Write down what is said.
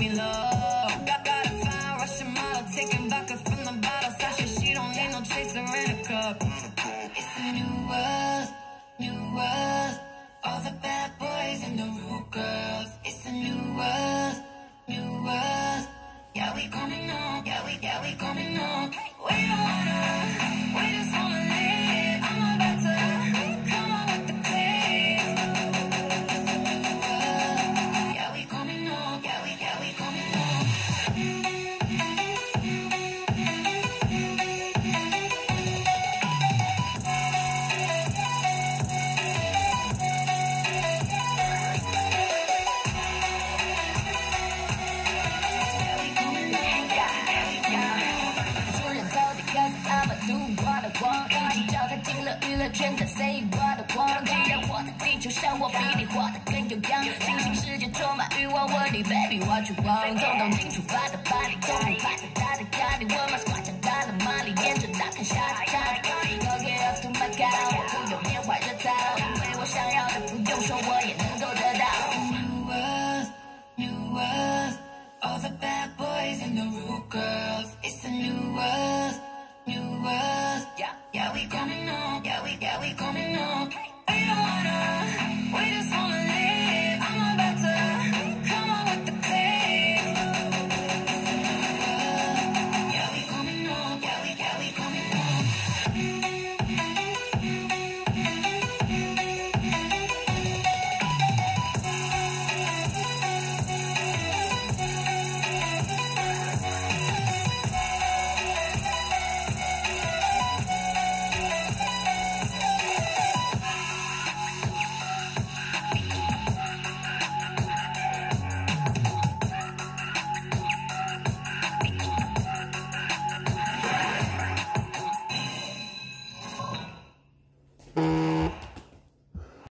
me love. 了娱乐圈的 say what I want，你让我的地球像我比你活得更有样，平行世界充满欲望，问你 baby what you want，动动你出发的 body，动不怕的他的压力。